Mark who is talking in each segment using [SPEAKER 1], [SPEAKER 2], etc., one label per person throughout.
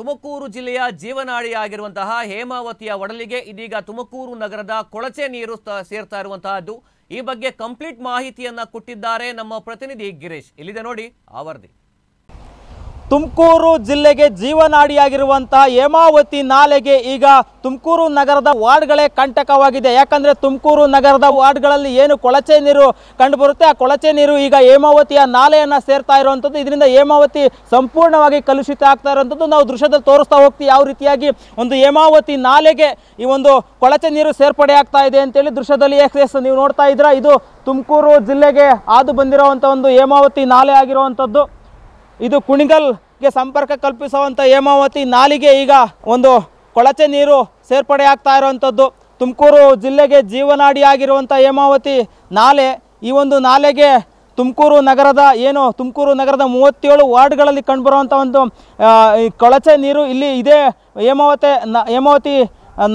[SPEAKER 1] ತುಮಕೂರು ಜಿಲ್ಲೆಯ ಜೀವನಾಡಿಯಾಗಿರುವಂತಹ ಹೇಮಾವತಿಯ ಒಡಲಿಗೆ ಇದೀಗ ತುಮಕೂರು ನಗರದ ಕೊಳಚೆ ನೀರು ಸೇರ್ತಾ ಇರುವಂತಹದ್ದು. ಈ ಬಗ್ಗೆ ಕಂಪ್ಲೀಟ್ ಮಾಹಿತಿಯನ್ನ ಕೊಟ್ಟಿದ್ದಾರೆ ನಮ್ಮ ಪ್ರತಿನಿಧಿ ಗಿರೀಶ್. ಇಲ್ಲಿದೆ ನೋಡಿ, ಆ ವರದಿ.
[SPEAKER 2] ತುಮಕೂರು ಜಿಲ್ಲೆಗೆ ಜೀವನಾಡಿಯಾಗಿರುವಂತಹ ಹೇಮಾವತಿ ನಾಲೆಗೆ ಈಗ ತುಮಕೂರು ನಗರದ ವಾರ್ಡ್ಗಳೇ ಕಂಟಕವಾಗಿದೆ. ಯಾಕಂದ್ರೆ ತುಮಕೂರು ನಗರದ ವಾರ್ಡ್ಗಳಲ್ಲಿ ಏನು ಕೊಳಚೆ ನೀರು ಕಂಡುಬರುತ್ತೆ. ಆ ಕೊಳಚೆ ನೀರು ಈಗ ಹೇಮಾವತಿಯ ನಾಲೆಯನ್ನು ಸೇರ್ತಾ ಇರುವಂಥದ್ದು. ಇದರಿಂದ ಹೇಮಾವತಿ ಸಂಪೂರ್ಣವಾಗಿ ಕಲುಷಿತ ಆಗ್ತಾ ಇರುವಂಥದ್ದು. ನಾವು ದೃಶ್ಯದಲ್ಲಿ ತೋರಿಸ್ತಾ ಹೋಗ್ತೀವಿ ಯಾವ ರೀತಿಯಾಗಿ ಒಂದು ಹೇಮಾವತಿ ನಾಲೆಗೆ ಈ ಒಂದು ಕೊಳಚೆ ನೀರು ಸೇರ್ಪಡೆ ಆಗ್ತಾ ಇದೆ ಅಂತೇಳಿ ದೃಶ್ಯದಲ್ಲಿ ಎಕ್ಸ್ ಎಸ್ ನೀವು ನೋಡ್ತಾ ಇದ್ದೀರಾ. ಇದು ತುಮಕೂರು ಜಿಲ್ಲೆಗೆ ಹಾದು ಬಂದಿರುವಂಥ ಒಂದು ಹೇಮಾವತಿ ನಾಲೆ ಆಗಿರುವಂಥದ್ದು. ಇದು ಕುಣಿಗಲ್ಗೆ ಸಂಪರ್ಕ ಕಲ್ಪಿಸುವಂಥ ಹೇಮಾವತಿ ನಾಲಿಗೆ ಈಗ ಒಂದು ಕೊಳಚೆ ನೀರು ಸೇರ್ಪಡೆ ಆಗ್ತಾ ಇರುವಂಥದ್ದು ತುಮಕೂರು ಜಿಲ್ಲೆಗೆ ಜೀವನಾಡಿ ಆಗಿರುವಂಥ ಹೇಮಾವತಿ ನಾಲೆ, ಈ ಒಂದು ನಾಲೆಗೆ ತುಮಕೂರು ನಗರದ ಏನು, ತುಮಕೂರು ನಗರದ ಮೂವತ್ತೇಳು ವಾರ್ಡ್ಗಳಲ್ಲಿ ಕಂಡುಬರುವಂಥ ಒಂದು ಕೊಳಚೆ ನೀರು ಇಲ್ಲಿ ಇದೇ. ಹೇಮಾವತಿ ನ- ಹೇಮಾವತಿ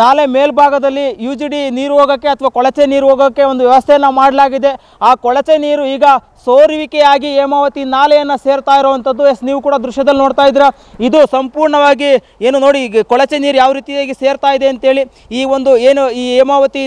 [SPEAKER 2] ನಾಲೆ ಮೇಲ್ಭಾಗದಲ್ಲಿ ಯು ಜಿ ಡಿ ನೀರು ಹೋಗೋಕ್ಕೆ ಅಥವಾ ಕೊಳಚೆ ನೀರು ಹೋಗೋಕ್ಕೆ ಒಂದು ವ್ಯವಸ್ಥೆಯನ್ನು ಮಾಡಲಾಗಿದೆ. ಆ ಕೊಳಚೆ ನೀರು ಈಗ ಸೋರುವಿಕೆಯಾಗಿ ಹೇಮಾವತಿ ನಾಲೆಯನ್ನು ಸೇರ್ತಾ ಇರುವಂಥದ್ದು ಎಸ್, ನೀವು ಕೂಡ ದೃಶ್ಯದಲ್ಲಿ ನೋಡ್ತಾ ಇದ್ದೀರಾ. ಇದು ಸಂಪೂರ್ಣವಾಗಿ ಏನು ನೋಡಿ, ಈಗ ಕೊಳಚೆ ನೀರು ಯಾವ ರೀತಿಯಾಗಿ ಸೇರ್ತಾ ಇದೆ ಅಂತೇಳಿ ಈ ಒಂದು ಏನು ಈ ಹೇಮಾವತಿ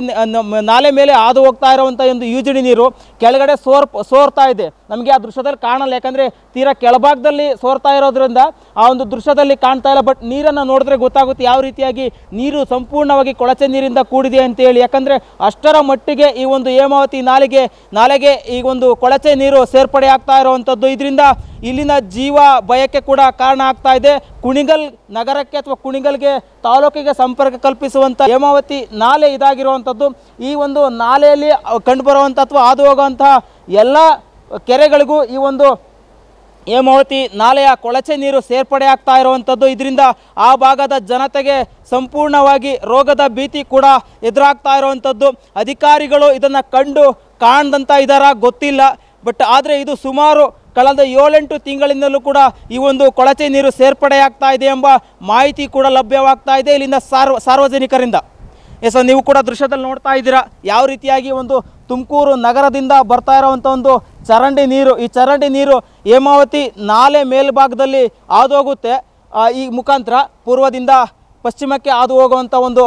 [SPEAKER 2] ನಾಲೆ ಮೇಲೆ ಹಾದು ಹೋಗ್ತಾ ಇರುವಂಥ ಒಂದು ಯು ಜಿ ಡಿ ನೀರು ಕೆಳಗಡೆ ಸೋರ್, ಸೋರ್ತಾ ಇದೆ. ನಮಗೆ ಆ ದೃಶ್ಯದಲ್ಲಿ ಕಾಣಲ್ಲ, ಯಾಕಂದರೆ ತೀರಾ ಕೆಳಭಾಗದಲ್ಲಿ ಸೋರ್ತಾ ಇರೋದ್ರಿಂದ ಆ ಒಂದು ದೃಶ್ಯದಲ್ಲಿ ಕಾಣ್ತಾ ಇಲ್ಲ. ಬಟ್ ನೀರನ್ನು ನೋಡಿದ್ರೆ ಗೊತ್ತಾಗುತ್ತೆ ಯಾವ ರೀತಿಯಾಗಿ ನೀರು ಸಂಪೂರ್ಣವಾಗಿ ಕೊಳಚೆ ನೀರಿಂದ ಕೂಡಿದೆ ಅಂತೇಳಿ ಯಾಕಂದರೆ ಅಷ್ಟರ ಮಟ್ಟಿಗೆ ಈ ಒಂದು ಹೇಮಾವತಿ ನಾಲೆಗೆ ನಾಲೆಗೆ ಈ ಒಂದು ಕೊಳಚೆ ನೀರು ಸೇರ್ಪಡೆ ಆಗ್ತಾ ಇರುವಂಥದ್ದು ಇದರಿಂದ ಇಲ್ಲಿನ ಜೀವ ಭಯಕ್ಕೆ ಕೂಡ ಕಾರಣ ಆಗ್ತಾ ಇದೆ. ಕುಣಿಗಲ್ ನಗರಕ್ಕೆ ಅಥವಾ ಕುಣಿಗಲ್ಗೆ ತಾಲೂಕಿಗೆ ಸಂಪರ್ಕ ಕಲ್ಪಿಸುವಂಥ ಹೇಮಾವತಿ ನಾಲೆ ಇದಾಗಿರುವಂಥದ್ದು ಈ ಒಂದು ನಾಲೆಯಲ್ಲಿ ಕಂಡುಬರುವಂಥ ಅಥವಾ ಹಾದು ಹೋಗುವಂತಹ ಎಲ್ಲ ಕೆರೆಗಳಿಗೂ ಈ ಒಂದು ಹೇಮಾವತಿ ನಾಲೆಯ ಕೊಳಚೆ ನೀರು ಸೇರ್ಪಡೆ ಆಗ್ತಾ ಇರುವಂಥದ್ದು ಇದರಿಂದ ಆ ಭಾಗದ ಜನತೆಗೆ ಸಂಪೂರ್ಣವಾಗಿ ರೋಗದ ಭೀತಿ ಕೂಡ ಎದುರಾಗ್ತಾ ಇರುವಂಥದ್ದು ಅಧಿಕಾರಿಗಳು ಇದನ್ನು ಕಂಡು ಕಾಣ್ದಂತ ಇದಾರ, ಗೊತ್ತಿಲ್ಲ. ಬಟ್ ಆದರೆ ಇದು ಸುಮಾರು ಕಳೆದ ಏಳೆಂಟು ತಿಂಗಳಿಂದಲೂ ಕೂಡ ಈ ಒಂದು ಕೊಳಚೆ ನೀರು ಸೇರ್ಪಡೆಯಾಗ್ತಾ ಇದೆ ಎಂಬ ಮಾಹಿತಿ ಕೂಡ ಲಭ್ಯವಾಗ್ತಾ ಇದೆ ಇಲ್ಲಿಂದ ಸಾರ್ವ, ಸಾರ್ವಜನಿಕರಿಂದ. ಎಸ್, ನೀವು ಕೂಡ ದೃಶ್ಯದಲ್ಲಿ ನೋಡ್ತಾ ಇದ್ದೀರಾ. ಯಾವ ರೀತಿಯಾಗಿ ಒಂದು ತುಮಕೂರು ನಗರದಿಂದ ಬರ್ತಾ ಇರೋವಂಥ ಒಂದು ಚರಂಡಿ ನೀರು, ಈ ಚರಂಡಿ ನೀರು ಹೇಮಾವತಿ ನಾಲೆ ಮೇಲ್ಭಾಗದಲ್ಲಿ ಹಾದು ಹೋಗುತ್ತೆ ಈ ಮುಖಾಂತರ ಪೂರ್ವದಿಂದ ಪಶ್ಚಿಮಕ್ಕೆ ಹಾದು ಹೋಗುವಂಥ ಒಂದು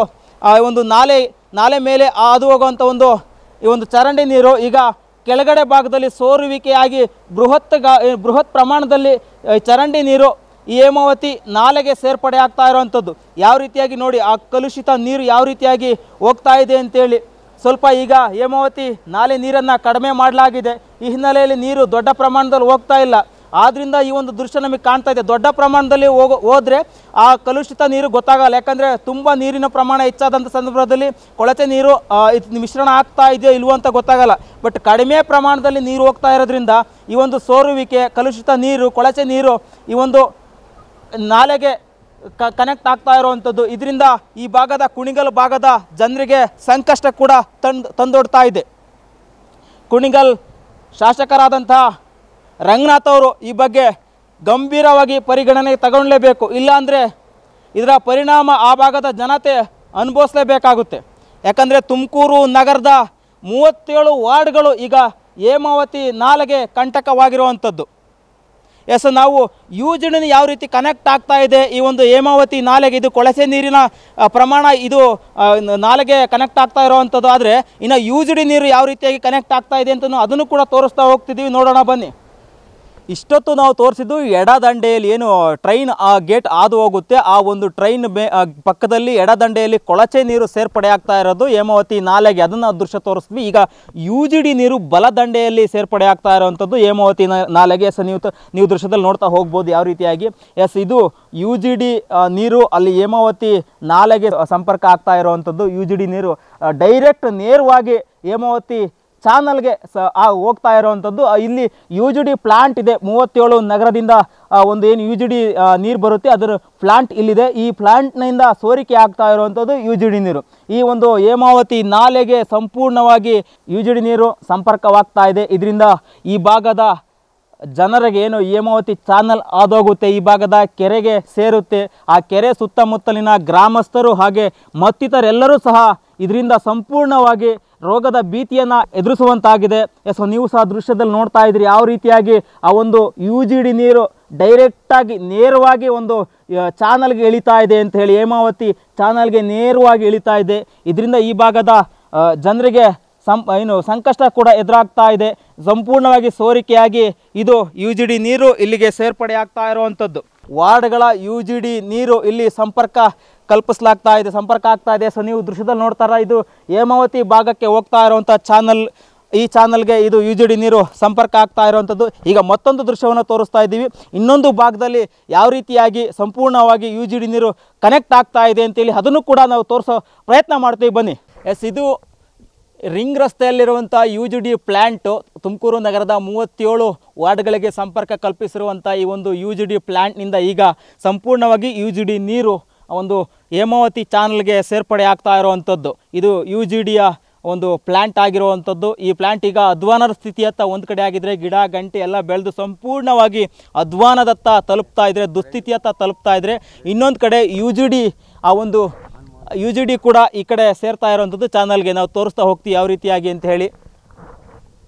[SPEAKER 2] ಒಂದು ನಾಲೆ ನಾಲೆ ಮೇಲೆ ಹಾದು ಹೋಗುವಂಥ ಒಂದು, ಈ ಒಂದು ಚರಂಡಿ ನೀರು ಈಗ ಕೆಳಗಡೆ ಭಾಗದಲ್ಲಿ ಸೋರುವಿಕೆಯಾಗಿ ಬೃಹತ್ ಬೃಹತ್ ಪ್ರಮಾಣದಲ್ಲಿ ಚರಂಡಿ ನೀರು ಹೇಮಾವತಿ ನಾಲೆಗೆ ಸೇರ್ಪಡೆ ಆಗ್ತಾ ಇರುವಂಥದ್ದು. ಯಾವ ರೀತಿಯಾಗಿ ನೋಡಿ, ಆ ಕಲುಷಿತ ನೀರು ಯಾವ ರೀತಿಯಾಗಿ ಹೋಗ್ತಾ ಇದೆ ಅಂತೇಳಿ. ಸ್ವಲ್ಪ ಈಗ ಹೇಮಾವತಿ ನಾಲೆ ನೀರನ್ನು ಕಡಿಮೆ ಮಾಡಲಾಗಿದೆ. ಈ ಹಿನ್ನೆಲೆಯಲ್ಲಿ ನೀರು ದೊಡ್ಡ ಪ್ರಮಾಣದಲ್ಲಿ ಹೋಗ್ತಾ ಇಲ್ಲ. ಆದ್ದರಿಂದ ಈ ಒಂದು ದೃಶ್ಯ ನಮಗೆ ಕಾಣ್ತಾ ಇದೆ. ದೊಡ್ಡ ಪ್ರಮಾಣದಲ್ಲಿ ಹೋಗೋ, ಹೋದರೆ ಆ ಕಲುಷಿತ ನೀರು ಗೊತ್ತಾಗಲ್ಲ. ಯಾಕಂದರೆ ತುಂಬ ನೀರಿನ ಪ್ರಮಾಣ ಹೆಚ್ಚಾದಂಥ ಸಂದರ್ಭದಲ್ಲಿ ಕೊಳಚೆ ನೀರು ಮಿಶ್ರಣ ಆಗ್ತಾ ಇದೆಯೋ ಇಲ್ವೋ ಅಂತ ಗೊತ್ತಾಗಲ್ಲ. ಬಟ್ ಕಡಿಮೆ ಪ್ರಮಾಣದಲ್ಲಿ ನೀರು ಹೋಗ್ತಾ ಇರೋದ್ರಿಂದ ಈ ಒಂದು ಸೋರುವಿಕೆ, ಕಲುಷಿತ ನೀರು, ಕೊಳಚೆ ನೀರು ಈ ಒಂದು ನಾಲೆಗೆ ಕನೆಕ್ಟ್ ಆಗ್ತಾ ಇರುವಂಥದ್ದು. ಇದರಿಂದ ಈ ಭಾಗದ ಕುಣಿಗಲ್ ಭಾಗದ ಜನರಿಗೆ ಸಂಕಷ್ಟ ಕೂಡ ತಂದು, ತಂದೊಡ್ತಾ ಇದೆ. ಕುಣಿಗಲ್ ಶಾಸಕರಾದಂತಹ ರಂಗನಾಥ್ ಅವರು ಈ ಬಗ್ಗೆ ಗಂಭೀರವಾಗಿ ಪರಿಗಣನೆ ತಗೊಳ್ಳಲೇಬೇಕು ಇಲ್ಲಾಂದರೆ ಇದರ ಪರಿಣಾಮ ಆ ಭಾಗದ ಜನತೆ ಅನುಭವಿಸಲೇಬೇಕಾಗುತ್ತೆ. ಯಾಕಂದರೆ ತುಮಕೂರು ನಗರದ ಮೂವತ್ತೇಳು ವಾರ್ಡ್ಗಳು ಈಗ ಹೇಮಾವತಿ ನಾಲೆಗೆ ಕಂಟಕವಾಗಿರುವಂಥದ್ದು. ಎಸ್ ನಾವು ಯು ಜಿಡಿನ ಯಾವ ರೀತಿ ಕನೆಕ್ಟ್ ಆಗ್ತಾ ಇದೆ, ಈ ಒಂದು ಹೇಮಾವತಿ ನಾಲೆಗೆ, ಇದು ಕೊಳಸೆ ನೀರಿನ ಪ್ರಮಾಣ ಇದು ನಾಲೆಗೆ ಕನೆಕ್ಟ್ ಆಗ್ತಾ ಇರೋವಂಥದ್ದು. ಆದರೆ, ಇನ್ನು ಯು ಜಿಡಿ ನೀರು ಯಾವ ರೀತಿಯಾಗಿ ಕನೆಕ್ಟ್ ಆಗ್ತಾ ಇದೆ ಅಂತಲೂ ಅದನ್ನು ಕೂಡ ತೋರಿಸ್ತಾ ಹೋಗ್ತಿದ್ದೀವಿ. ನೋಡೋಣ, ಬನ್ನಿ. ಇಷ್ಟೊತ್ತು ನಾವು ತೋರಿಸಿದ್ದು ಎಡದಂಡೆಯಲ್ಲಿ ಏನು, ಟ್ರೈನ್ ಆ ಗೇಟ್ ಹಾದು ಹೋಗುತ್ತೆ. ಆ ಒಂದು ಟ್ರೈನ್ ಪಕ್ಕದಲ್ಲಿ ಎಡದಂಡೆಯಲ್ಲಿ ಕೊಳಚೆ ನೀರು ಸೇರ್ಪಡೆ ಆಗ್ತಾ ಇರೋದು. ಹೇಮಾವತಿ ನಾಲೆಗೆ ಅದನ್ನು ದೃಶ್ಯ ತೋರಿಸ್ತೀವಿ. ಈಗ ಯು ಜಿ ಡಿ ನೀರು ಬಲದಂಡೆಯಲ್ಲಿ ಸೇರ್ಪಡೆ ಆಗ್ತಾ ಇರೋವಂಥದ್ದು ಹೇಮಾವತಿ ನಾಲೆಗೆ. ಎಸ್ ನೀವು ನೀವು ದೃಶ್ಯದಲ್ಲಿ ನೋಡ್ತಾ ಹೋಗ್ಬೋದು ಯಾವ ರೀತಿಯಾಗಿ. ಎಸ್ ಇದು ಯು ನೀರು, ಅಲ್ಲಿ ಹೇಮಾವತಿ ನಾಲೆಗೆ ಸಂಪರ್ಕ ಆಗ್ತಾ ಇರೋವಂಥದ್ದು. ಯು ನೀರು ಡೈರೆಕ್ಟ್ ನೇರವಾಗಿ ಹೇಮಾವತಿ ಚಾನಲ್ಗೆ ಸ, ಆ, ಹೋಗ್ತಾ ಇರುವಂಥದ್ದು ಇಲ್ಲಿ ಯು ಜಿ ಡಿ ಪ್ಲಾಂಟ್ ಇದೆ. ಮೂವತ್ತೇಳು ನಗರದಿಂದ ಒಂದು ಏನು ಯು ಜಿ ಡಿ ನೀರು ಬರುತ್ತೆ. ಅದರ ಪ್ಲಾಂಟ್ ಇಲ್ಲಿದೆ. ಈ ಪ್ಲಾಂಟ್ನಿಂದ ಸೋರಿಕೆ ಆಗ್ತಾ ಇರುವಂಥದ್ದು ಯು ಜಿ ಡಿ ನೀರು. ಈ ಒಂದು ಹೇಮಾವತಿ ನಾಲೆಗೆ ಸಂಪೂರ್ಣವಾಗಿ ಯು ಜಿ ಡಿ ನೀರು ಸಂಪರ್ಕವಾಗ್ತಾ ಇದೆ. ಇದರಿಂದ ಈ ಭಾಗದ ಜನರಿಗೆ ಏನು ಹೇಮಾವತಿ ಚಾನಲ್ ಆದೋಗುತ್ತೆ, ಈ ಭಾಗದ ಕೆರೆಗೆ ಸೇರುತ್ತೆ. ಆ ಕೆರೆ ಸುತ್ತಮುತ್ತಲಿನ ಗ್ರಾಮಸ್ಥರು ಹಾಗೆ ಮತ್ತಿತರೆಲ್ಲರೂ ಸಹ ಇದರಿಂದ ಸಂಪೂರ್ಣವಾಗಿ ರೋಗದ ಭೀತಿಯನ್ನು ಎದುರಿಸುವಂತಾಗಿದೆ. ಸೊ ನೀವು ಸಹ ದೃಶ್ಯದಲ್ಲಿ ನೋಡ್ತಾ ಇದ್ದೀರಿ, ಯಾವ ರೀತಿಯಾಗಿ ಆ ಒಂದು ಯು ಜಿ ಡಿ ನೀರು ಡೈರೆಕ್ಟಾಗಿ ನೇರವಾಗಿ ಒಂದು ಚಾನಲ್ಗೆ ಇಳಿತಾ ಇದೆ ಅಂತ ಹೇಳಿ ಹೇಮಾವತಿ ಚಾನಲ್ಗೆ ನೇರವಾಗಿ ಇಳಿತಾ ಇದೆ. ಇದರಿಂದ ಈ ಭಾಗದ ಜನರಿಗೆ ಸಂ, ಏನು, ಸಂಕಷ್ಟ ಕೂಡ ಎದುರಾಗ್ತಾ ಇದೆ. ಸಂಪೂರ್ಣವಾಗಿ ಸೋರಿಕೆಯಾಗಿ ಇದು ಯು ಜಿ ಡಿ ನೀರು ಇಲ್ಲಿಗೆ ಸೇರ್ಪಡೆ ಆಗ್ತಾ ಇರುವಂಥದ್ದು. ವಾರ್ಡ್ಗಳ ಯು ಜಿ ಡಿ ನೀರು ಇಲ್ಲಿ ಸಂಪರ್ಕ ಕಲ್ಪಿಸಲಾಗ್ತಾ ಇದೆ, ಸಂಪರ್ಕ ಆಗ್ತಾ ಇದೆ. ಸೊ ನೀವು ದೃಶ್ಯದಲ್ಲಿ ನೋಡ್ತಾರ ಇದು ಹೇಮಾವತಿ ಭಾಗಕ್ಕೆ ಹೋಗ್ತಾ ಇರುವಂಥ ಚಾನಲ್ ಈ ಚಾನಲ್ಗೆ ಇದು ಯು ಜಿ ಡಿ ನೀರು ಸಂಪರ್ಕ ಆಗ್ತಾ ಇರುವಂಥದ್ದು ಈಗ ಮತ್ತೊಂದು ದೃಶ್ಯವನ್ನು ತೋರಿಸ್ತಾ ಇದ್ದೀವಿ. ಇನ್ನೊಂದು ಭಾಗದಲ್ಲಿ ಯಾವ ರೀತಿಯಾಗಿ ಸಂಪೂರ್ಣವಾಗಿ ಯು ಜಿ ಡಿ ನೀರು ಕನೆಕ್ಟ್ ಆಗ್ತಾ ಇದೆ ಅಂತೇಳಿ ಅದನ್ನು ಕೂಡ ನಾವು ತೋರಿಸೋ ಪ್ರಯತ್ನ ಮಾಡ್ತೀವಿ. ಬನ್ನಿ. ಎಸ್ ಇದು ring ರಸ್ತೆಯಲ್ಲಿರುವಂಥ U G D plant Tumakuru ನಗರದ ಮೂವತ್ತೇಳು ವಾರ್ಡ್ಗಳಿಗೆ ಸಂಪರ್ಕ ಕಲ್ಪಿಸಿರುವಂಥ ಈ ಒಂದು ಯು ಜಿ ಡಿ ಪ್ಲ್ಯಾಂಟ್ನಿಂದ ಈಗ ಸಂಪೂರ್ಣವಾಗಿ ಯು ಜಿ ಡಿ ನೀರು ಒಂದು ಹೇಮಾವತಿ ಚಾನಲ್ಗೆ ಸೇರ್ಪಡೆ ಆಗ್ತಾ ಇರುವಂಥದ್ದು. ಇದು ಯು ಜಿ ಡಿಯ ಒಂದು ಪ್ಲ್ಯಾಂಟ್ ಆಗಿರುವಂಥದ್ದು. ಈ ಪ್ಲ್ಯಾಂಟ್ ಈಗ ಅಧ್ವಾನದ ಸ್ಥಿತಿಯತ್ತ ಒಂದು ಕಡೆ ಆಗಿದ್ರೆ ಗಿಡ, ಗಂಟೆ ಎಲ್ಲ ಬೆಳೆದು ಸಂಪೂರ್ಣವಾಗಿ ಅಧ್ವಾನದತ್ತ ತಲುಪ್ತಾ ಇದ್ರೆ ದುಸ್ಥಿತಿಯತ್ತ ತಲುಪ್ತಾ ಇದ್ರೆ ಇನ್ನೊಂದು ಕಡೆ ಯು ಜಿ ಡಿ ಆ ಒಂದು ಯು ಜಿ ಡಿ ಕೂಡ ಈ ಕಡೆ ಸೇರ್ತಾ ಇರುವಂಥದ್ದು ಚಾನಲ್ಗೆ. ನಾವು ತೋರಿಸ್ತಾ ಹೋಗ್ತೀವಿ ಯಾವ ರೀತಿಯಾಗಿ ಅಂತ ಹೇಳಿ.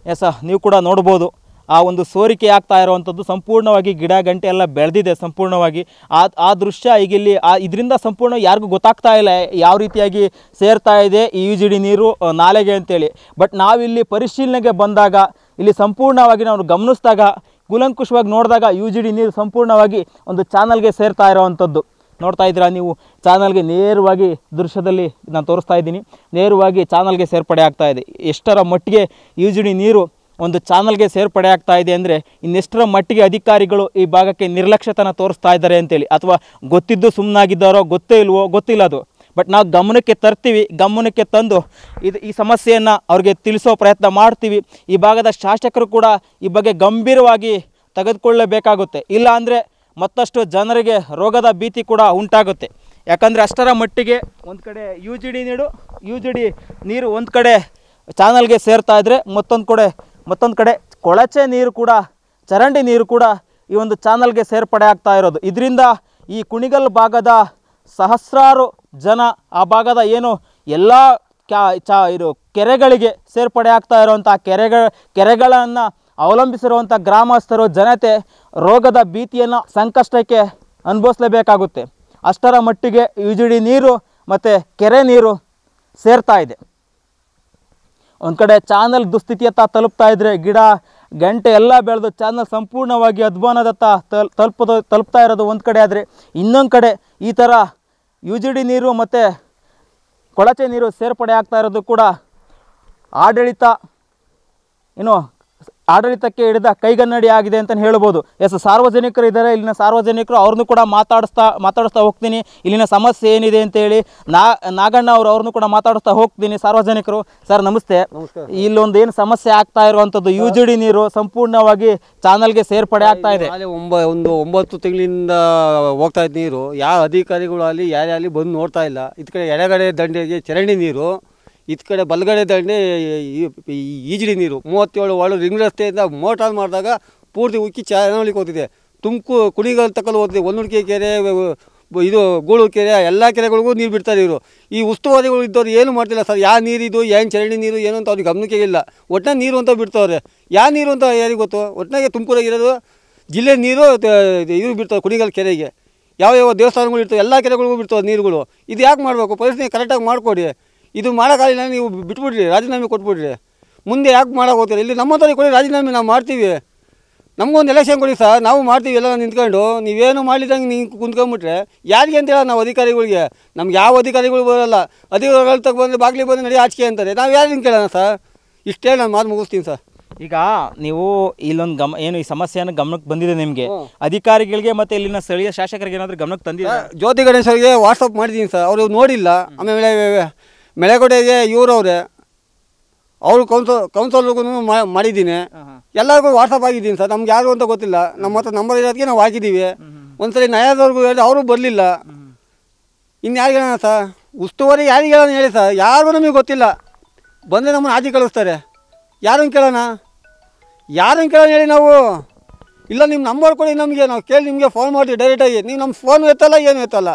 [SPEAKER 2] ಎಸ್ ನೀವು ಕೂಡ ನೋಡ್ಬೋದು. ಆ ಒಂದು ಸೋರಿಕೆ ಆಗ್ತಾ ಇರುವಂಥದ್ದು ಸಂಪೂರ್ಣವಾಗಿ ಗಿಡ, ಗಂಟೆ ಎಲ್ಲ ಬೆಳೆದಿದೆ ಸಂಪೂರ್ಣವಾಗಿ. ಆ ಆ ದೃಶ್ಯ ಈಗ ಇಲ್ಲಿ, ಆ, ಇದರಿಂದ ಸಂಪೂರ್ಣ ಯಾರಿಗೂ ಗೊತ್ತಾಗ್ತಾ ಇಲ್ಲ ಯಾವ ರೀತಿಯಾಗಿ ಸೇರ್ತಾ ಇದೆ ಈ ಯು ನೀರು ನಾಲೆಗೆ ಅಂತೇಳಿ. ಬಟ್ ನಾವಿಲ್ಲಿ ಪರಿಶೀಲನೆಗೆ ಬಂದಾಗ, ಇಲ್ಲಿ ಸಂಪೂರ್ಣವಾಗಿ ನಾವು ಗಮನಿಸಿದಾಗ, ಕೂಲಂಕುಷವಾಗಿ ನೋಡಿದಾಗ ಯು ಜಿ ಡಿ ನೀರು ಸಂಪೂರ್ಣವಾಗಿ ಒಂದು ಚಾನಲ್ಗೆ ಸೇರ್ತಾ ಇರೋವಂಥದ್ದು. ನೋಡ್ತಾ ಇದ್ದೀರಾ ನೀವು? ಚಾನಲ್ಗೆ ನೇರವಾಗಿ ದೃಶ್ಯದಲ್ಲಿ ನಾನು ತೋರಿಸ್ತಾ ಇದ್ದೀನಿ. ನೇರವಾಗಿ ಚಾನಲ್ಗೆ ಸೇರ್ಪಡೆ ಆಗ್ತಾ ಇದೆ. ಎಷ್ಟರ ಮಟ್ಟಿಗೆ ಯು ಜಿ ನೀರು ಒಂದು ಚಾನಲ್ಗೆ ಸೇರ್ಪಡೆ ಆಗ್ತಾ ಇದೆ ಅಂದರೆ ಇನ್ನೆಷ್ಟರ ಮಟ್ಟಿಗೆ ಅಧಿಕಾರಿಗಳು ಈ ಭಾಗಕ್ಕೆ ನಿರ್ಲಕ್ಷ್ಯತನ ತೋರಿಸ್ತಾ ಇದ್ದಾರೆ ಅಂತೇಳಿ. ಅಥವಾ ಗೊತ್ತಿದ್ದು ಸುಮ್ಮನಾಗಿದ್ದಾರೋ ಗೊತ್ತೇ ಇಲ್ವೋ ಗೊತ್ತಿಲ್ಲ ಅದು. ಬಟ್ ನಾವು ಗಮನಕ್ಕೆ ತರ್ತೀವಿ, ಗಮನಕ್ಕೆ ತಂದು ಇದು ಈ ಸಮಸ್ಯೆಯನ್ನು ಅವ್ರಿಗೆ ತಿಳಿಸೋ ಪ್ರಯತ್ನ ಮಾಡ್ತೀವಿ. ಈ ಭಾಗದ ಶಾಸಕರು ಕೂಡ ಈ ಬಗ್ಗೆ ಗಂಭೀರವಾಗಿ ತೆಗೆದುಕೊಳ್ಳಬೇಕಾಗುತ್ತೆ. ಇಲ್ಲ ಅಂದರೆ ಮತ್ತಷ್ಟು ಜನರಿಗೆ ರೋಗದ ಭೀತಿ ಕೂಡ ಉಂಟಾಗುತ್ತೆ. ಯಾಕಂದರೆ ಅಷ್ಟರ ಮಟ್ಟಿಗೆ ಒಂದು ಕಡೆ ಯು ಜಿ ಡಿ ನೀಡು ಯು ಜಿ ಡಿ ನೀರು ಒಂದು ಕಡೆ ಚಾನಲ್ಗೆ ಸೇರ್ತಾ ಇದ್ದರೆ ಮತ್ತೊಂದು ಕಡೆ ಮತ್ತೊಂದು ಕಡೆ ಕೊಳಚೆ ನೀರು ಕೂಡ, ಚರಂಡಿ ನೀರು ಕೂಡ ಈ ಒಂದು ಚಾನಲ್ಗೆ ಸೇರ್ಪಡೆ ಆಗ್ತಾ ಇರೋದು. ಇದರಿಂದ ಈ ಕುಣಿಗಲ್ ಭಾಗದ ಸಹಸ್ರಾರು ಜನ ಆ ಭಾಗದ ಏನು ಎಲ್ಲ ಕ್ಯಾ, ಚಾ, ಇದು ಕೆರೆಗಳಿಗೆ ಸೇರ್ಪಡೆ ಆಗ್ತಾ ಇರುವಂಥ ಕೆರೆಗಳ ಕೆರೆಗಳನ್ನು ಅವಲಂಬಿಸಿರುವಂಥ ಗ್ರಾಮಸ್ಥರು, ಜನತೆ ರೋಗದ ಭೀತಿಯನ್ನು ಸಂಕಷ್ಟಕ್ಕೆ ಅನುಭವಿಸಲೇಬೇಕಾಗುತ್ತೆ. ಅಷ್ಟರ ಮಟ್ಟಿಗೆ ಯುಜಿಡಿ ನೀರು ಮತ್ತು ಕೆರೆ ನೀರು ಸೇರ್ತಾ ಇದೆ. ಒಂದು ಕಡೆ ಚಾನಲ್ ದುಸ್ಥಿತಿಯತ್ತ ತಲುಪ್ತಾ ಇದ್ರೆ ಗಿಡ, ಗಂಟೆ ಎಲ್ಲ ಬೆಳೆದು ಚಾನಲ್ ಸಂಪೂರ್ಣವಾಗಿ ಅಧ್ವಾನದತ್ತ ತಲ್, ತಲುಪೋದು, ತಲುಪ್ತಾ ಇರೋದು ಒಂದು ಕಡೆ ಆದರೆ ಇನ್ನೊಂದು ಕಡೆ ಈ ಥರ ಯು ಜಿ ಡಿ ನೀರು ಮತ್ತು ಕೊಳಚೆ ನೀರು ಸೇರ್ಪಡೆ ಆಗ್ತಾ ಇರೋದು ಕೂಡ ಆಡಳಿತ ಏನು ಆಡಳಿತಕ್ಕೆ ಹಿಡಿದ ಕೈಗನ್ನಡಿ ಆಗಿದೆ ಅಂತ ಹೇಳ್ಬೋದು. ಎಸ್ ಸಾರ್ವಜನಿಕರು ಇದ್ದಾರೆ ಇಲ್ಲಿನ ಸಾರ್ವಜನಿಕರು ಅವ್ರನ್ನೂ ಕೂಡ ಮಾತಾಡಿಸ್ತಾ ಮಾತಾಡಿಸ್ತಾ ಹೋಗ್ತೀನಿ. ಇಲ್ಲಿನ ಸಮಸ್ಯೆ ಏನಿದೆ ಅಂತೇಳಿ ನಾ ನಾಗಣ್ಣ ಅವರು ಅವ್ರನ್ನೂ ಕೂಡ ಮಾತಾಡಿಸ್ತಾ ಹೋಗ್ತೀನಿ ಸಾರ್ವಜನಿಕರು. ಸರ್ ನಮಸ್ತೆ. ಇಲ್ಲೊಂದು ಏನು ಸಮಸ್ಯೆ ಆಗ್ತಾ ಇರುವಂಥದ್ದು ಯು ಜಿ ಡಿ ನೀರು ಸಂಪೂರ್ಣವಾಗಿ ಚಾನಲ್ಗೆ ಸೇರ್ಪಡೆ ಆಗ್ತಾ ಇದೆ.
[SPEAKER 3] ಒಂಬ ಒಂದು ಒಂಬತ್ತು ತಿಂಗಳಿಂದ ಹೋಗ್ತಾ ಇದ್ದ ನೀರು ಯಾವ ಅಧಿಕಾರಿಗಳು ಅಲ್ಲಿ ಯಾರೇ ಅಲ್ಲಿ ಬಂದು ನೋಡ್ತಾ ಇಲ್ಲ. ಇದ್ ಕಡೆ ಎಡಗಡೆ ದಂಡೆಗೆ ಚರಂಡಿ ನೀರು ಇದ್ ಕಡೆ ಬಲಗಡೆ ದಂಡೆ ಈಜಡಿ ನೀರು. ಮೂವತ್ತೇಳು ಒಳ ರಿಂಗ್ ರಸ್ತೆಯಿಂದ ಮೋಟಾರ್ ಮಾಡಿದಾಗ ಪೂರ್ತಿ ಉಕ್ಕಿ ಚಾನಳಿಗೆ ಹೋಗ್ತಿದೆ. ತುಮಕೂರು ಕುಣಿಗಲ್ ತಕ್ಕಲು ಹೋಗ್ತಿದೆ. ಒಂದುಡಿಕೆ ಕೆರೆ ಇದು ಗೋಳು ಕೆರೆ, ಎಲ್ಲ ಕೆರೆಗಳಿಗೂ ನೀರು ಬಿಡ್ತಾರೆ ಇವರು ಈ ಉಸ್ತುವಾರಿಗಳು ಇದ್ದವ್ರು ಏನು ಮಾಡ್ತಿಲ್ಲ ಸರ್? ಯಾವ ನೀರಿದು ಏನು ಚರಂಡಿ ನೀರು? ಏನು ಅಂತ ಅವ್ರಿಗೆ ಗಮನಕ್ಕೆ ಇಲ್ಲ. ಒಟ್ಟಿನ ನೀರು ಅಂತ ಬಿಡ್ತವ್ರೆ. ಯಾವ ನೀರು ಅಂತ ಯಾರಿಗೆ ಗೊತ್ತು? ಒಟ್ಟಿನಾಗೆ ತುಮಕೂರಾಗಿರೋದು ಜಿಲ್ಲೆ ನೀರು ಇವ್ರು ಬಿಡ್ತಾವೆ ಕುಣಿಗಲ್ ಕೆರೆಗೆ. ಯಾವ ಯಾವ ದೇವಸ್ಥಾನಗಳು ಇರ್ತವೆ, ಎಲ್ಲ ಕೆರೆಗಳಿಗೂ ಬಿಡ್ತಾವೆ ನೀರುಗಳು. ಇದು ಯಾಕೆ ಮಾಡಬೇಕು? ಪರಿಸ್ಥಿತಿ ಕರೆಕ್ಟಾಗಿ ಮಾಡಿಕೊಡಿ. ಇದು ಮಾಡೋಕ್ಕಾಗಲಿಲ್ಲ ನೀವು ಬಿಟ್ಬಿಡ್ರಿ ರಾಜೀನಾಮೆ ಕೊಟ್ಬಿಡ್ರಿ. ಮುಂದೆ ಯಾಕೆ ಮಾಡೋಕೆ ಹೋಗ್ತೀರಿ ಇಲ್ಲಿ ಹತ್ರ ಕೊಡಿ ರಾಜೀನಾಮೆ ನಾವು ಮಾಡ್ತೀವಿ. ನಮಗೊಂದು ಎಲೆಕ್ಷನ್ ಕೊಡಿ ಸರ್ ನಾವು ಮಾಡ್ತೀವಿ ಎಲ್ಲ ನಿಂತ್ಕೊಂಡು. ನೀವೇನು ಮಾಡಿದಂಗೆ ನೀವು ಕುಂತ್ಕೊಂಬಿಟ್ರೆ ಯಾರಿಗೆ ಅಂತ ಹೇಳೋ ನಾವು ಅಧಿಕಾರಿಗಳಿಗೆ. ನಮ್ಗೆ ಯಾವ ಅಧಿಕಾರಿಗಳು ಬರೋಲ್ಲ. ಅಧಿಕಾರಿಗಳು ತಗೊ ಬಂದರೆ ಬಾಗಿಲಿಗೆ ಬಂದು ನಡಿ ಆಚಿಕೆ ಅಂತಾರೆ. ನಾವು ಯಾರು ಕೇಳೋಣ ಸರ್? ಇಷ್ಟೇ ನಾನು ಮಾತು ಮುಗಿಸ್ತೀನಿ ಸರ್.
[SPEAKER 2] ಈಗ ನೀವು ಇಲ್ಲೊಂದು ಗಮ ಏನು ಈ ಸಮಸ್ಯೆಯನ್ನು ಗಮನಕ್ಕೆ ಬಂದಿದೆ ನಿಮಗೆ. ಅಧಿಕಾರಿಗಳಿಗೆ ಮತ್ತೆ ಇಲ್ಲಿನ ಸ್ಥಳೀಯ ಶಾಸಕರಿಗೆ ಏನಾದರೂ ಗಮನಕ್ಕೆ ತಂದಿದೆ
[SPEAKER 3] ಜ್ಯೋತಿ ಗಣೇಶ್ ಅವರಿಗೆ ವಾಟ್ಸಪ್ ಮಾಡಿದ್ದೀನಿ ಸರ್. ಅವರು ನೋಡಿಲ್ಲ. ಆಮೇಲೆ ಮೆಳೆಗೋಡೆಗೆ ಇವರವ್ರೆ ಅವರು ಕೌನ್ಸಲ್ ಕೌನ್ಸಲ್ಗೂ ಮಾಡಿದ್ದೀನಿ. ಎಲ್ಲರಿಗೂ ವಾಟ್ಸಪ್ ಆಗಿದ್ದೀನಿ ಸರ್. ನಮ್ಗೆ ಯಾರು ಅಂತ ಗೊತ್ತಿಲ್ಲ. ನಮ್ಮ ಹತ್ರ ನಂಬರ್ ಇರೋದಕ್ಕೆ ನಾವು ಹಾಕಿದ್ದೀವಿ ಒಂದ್ಸರಿ ನ್ಯಾಯದವ್ರಿಗೂ ಹೇಳಿ ಅವರು ಬರಲಿಲ್ಲ. ಇನ್ನು ಯಾರಿಗೆ ಹೇಳೋಣ ಸರ್? ಉಸ್ತುವಾರಿ ಯಾರಿಗೆ ಹೇಳೋಣ ಹೇಳಿ ಸರ್? ಯಾರಿಗೂ ನಮಗೆ ಗೊತ್ತಿಲ್ಲ. ಬಂದರೆ ನಮ್ಮನ್ನು ಆಚೆ ಕಳಿಸ್ತಾರೆ. ಯಾರನ್ನು ಕೇಳೋಣ? ಯಾರನ್ನು ಕೇಳೋಣ ಹೇಳಿ ನಾವು? ಇಲ್ಲ ನಿಮ್ಮ ನಂಬರ್ ಕೊಡಿ ನಮಗೆ. ನಾವು ಕೇಳಿ ನಿಮಗೆ ಫೋನ್ ಮಾಡ್ತೀವಿ ಡೈರೆಕ್ಟಾಗಿ ನೀವು ನಮ್ಮ ಫೋನ್ ಎತ್ತಲ್ಲ ಏನು ಎತ್ತಲ್ಲ.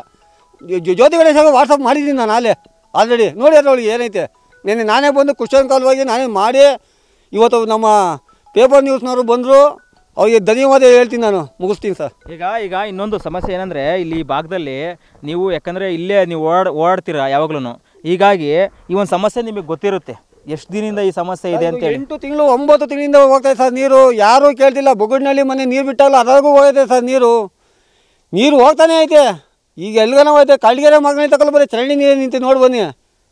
[SPEAKER 3] ಜ್ಯೋತಿ ಗಣೇಶ ವಾಟ್ಸಪ್ ಮಾಡಿದ್ದೀನಿ ನಾನು ಅಲ್ಲೇ. ಆಲ್ರೆಡಿ ನೋಡಿ ಅದ್ರೊಳಗೆ ಏನೈತೆ. ನಿನ್ನೆ ನಾನೇ ಬಂದು ಕುಶಲಕಾಲವಾಗಿ ನಾನೇ ಮಾಡಿ ಇವತ್ತು ನಮ್ಮ ಪೇಪರ್ ನ್ಯೂಸ್ನವರು ಬಂದರು ಅವ್ರಿಗೆ ಧನ್ಯವಾದ ಹೇಳ್ತೀನಿ ನಾನು. ಮುಗಿಸ್ತೀನಿ ಸರ್.
[SPEAKER 2] ಈಗ ಈಗ ಇನ್ನೊಂದು ಸಮಸ್ಯೆ ಏನಂದರೆ ಇಲ್ಲಿ ಈ ಭಾಗದಲ್ಲಿ ನೀವು ಯಾಕಂದರೆ ಇಲ್ಲೇ ನೀವು ಓಡಾಡ್ ಓಡಾಡ್ತೀರಾ ಯಾವಾಗ್ಲೂ ಹೀಗಾಗಿ ಈ ಒಂದು ಸಮಸ್ಯೆ ನಿಮಗೆ ಗೊತ್ತಿರುತ್ತೆ. ಎಷ್ಟು ದಿನದಿಂದ ಈ ಸಮಸ್ಯೆ ಇದೆ ಅಂತೇಳಿ.
[SPEAKER 3] ಎಂಟು ತಿಂಗಳು ಒಂಬತ್ತು ತಿಂಗಳಿಂದ ಹೋಗ್ತಾ ಇದೆ ಸರ್ ನೀರು. ಯಾರೂ ಕೇಳ್ತಿಲ್ಲ. ಬೊಗಡ್ನಲ್ಲಿ ಮನೆ ನೀರು ಬಿಟ್ಟಲ್ಲ ಅದರಾಗೂ ಹೋಗಿದೆ ಸರ್ ನೀರು. ನೀರು ಹೋಗ್ತಾನೆ ಐತೆ. ಈಗ ಎಲ್ಲಿಗನ ಹೋಯ್ತು ಕಳ್ಗೆರೆ ಮಗನೇ ತಗೊಳ್ಳಿ ಬರೀ ಚರಂಡಿ ನೀರು ನಿಂತು ನೋಡಿ ಬನ್ನಿ.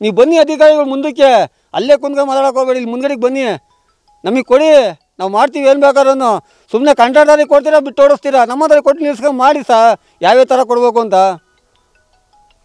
[SPEAKER 3] ನೀವು ಬನ್ನಿ ಅಧಿಕಾರಿಗಳು ಮುಂದಕ್ಕೆ. ಅಲ್ಲೇ ಕುಂತ್ಕೊಂಡು ಮಾತಾಡೋಕೆ ಹೋಗ್ಬೇಡಿ. ಇಲ್ಲಿ ಮುಂದ್ಗಡೆಗೆ ಬನ್ನಿ. ನಮಗೆ ಕೊಡಿ. ನಾವು ಮಾಡ್ತೀವಿ. ಏನು ಬೇಕಾದ್ರೂ ಸುಮ್ಮನೆ ಕಂಟ್ರಾಕ್ಟರಿಗೆ ಕೊಡ್ತೀರಾ, ಬಿಟ್ಟು ಓಡಿಸ್ತೀರಾ? ನಮ್ಮ ಹತ್ರ ಕೊಟ್ಟು ನಿಲ್ಸ್ಕೊಂಡು ಮಾಡಿ ಸಾ. ಯಾವ್ಯಾವ ಥರ ಕೊಡಬೇಕು ಅಂತ.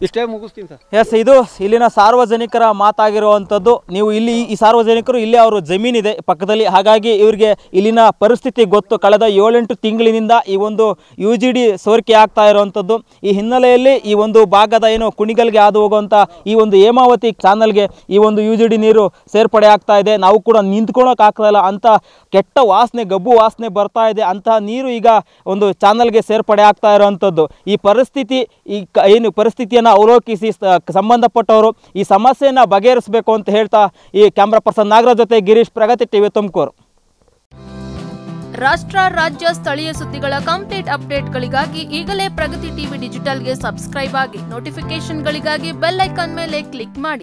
[SPEAKER 3] ಇಷ್ಟೇ ಮುಗಿಸ್ತೀನಿ ಸರ್.
[SPEAKER 2] ಎಸ್ ಇದು ಇಲ್ಲಿನ ಸಾರ್ವಜನಿಕರ ಮಾತಾಗಿರುವಂಥದ್ದು. ನೀವು ಇಲ್ಲಿ ಈ ಸಾರ್ವಜನಿಕರು ಇಲ್ಲಿ ಅವರು ಜಮೀನಿದೆ ಪಕ್ಕದಲ್ಲಿ. ಹಾಗಾಗಿ ಇವರಿಗೆ ಇಲ್ಲಿನ ಪರಿಸ್ಥಿತಿ ಗೊತ್ತು. ಕಳೆದ ಏಳೆಂಟು ತಿಂಗಳಿನಿಂದ ಈ ಒಂದು ಯು ಜಿ ಡಿ ಸೋರಿಕೆ ಆಗ್ತಾ ಇರುವಂಥದ್ದು. ಈ ಹಿನ್ನೆಲೆಯಲ್ಲಿ ಈ ಒಂದು ಭಾಗದ ಏನು ಕುಣಿಗಲ್ಗೆ ಹಾದು ಹೋಗುವಂಥ ಈ ಒಂದು ಹೇಮಾವತಿ ಚಾನಲ್ಗೆ ಈ ಒಂದು ಯು ಜಿ ಡಿ ನೀರು ಸೇರ್ಪಡೆ ಆಗ್ತಾ ಇದೆ. ನಾವು ಕೂಡ ನಿಂತ್ಕೊಳೋಕೆ ಆಗ್ತಾ ಇಲ್ಲ. ಅಂತ ಕೆಟ್ಟ ವಾಸನೆ, ಗಬ್ಬು ವಾಸನೆ ಬರ್ತಾ ಇದೆ. ಅಂತಹ ನೀರು ಈಗ ಒಂದು ಚಾನಲ್ಗೆ ಸೇರ್ಪಡೆ ಆಗ್ತಾ ಇರುವಂಥದ್ದು. ಈ ಪರಿಸ್ಥಿತಿ, ಈ ಏನು ಪರಿಸ್ಥಿತಿಯನ್ನು ಅವಲೋಕಿಸಿ ಸಂಬಂಧಪಟ್ಟವರು ಈ ಸಮಸ್ಯೆಯನ್ನು ಬಗೆಹರಿಸಬೇಕು ಅಂತ ಹೇಳ್ತಾ ಈ ಕ್ಯಾಮ್ರಾ ಪರ್ಸನ್ ನಾಗರಾಜ್ ಜೊತೆ ಗಿರೀಶ್, ಪ್ರಗತಿ ಟಿವಿ ತುಮಕೂರು.
[SPEAKER 4] ರಾಷ್ಟ್ರ, ರಾಜ್ಯ ಸ್ಥಳೀಯ ಸುದ್ದಿಗಳ ಕಂಪ್ಲೀಟ್ ಅಪ್ಡೇಟ್ಗಳಿಗಾಗಿ ಈಗಲೇ ಪ್ರಗತಿ ಟಿವಿ ಡಿಜಿಟಲ್ಗೆ ಸಬ್ಸ್ಕ್ರೈಬ್ ಆಗಿ ನೋಟಿಫಿಕೇಶನ್ಗಳಿಗಾಗಿ ಬೆಲ್ ಐಕಾನ್ ಮೇಲೆ ಕ್ಲಿಕ್ ಮಾಡಿ.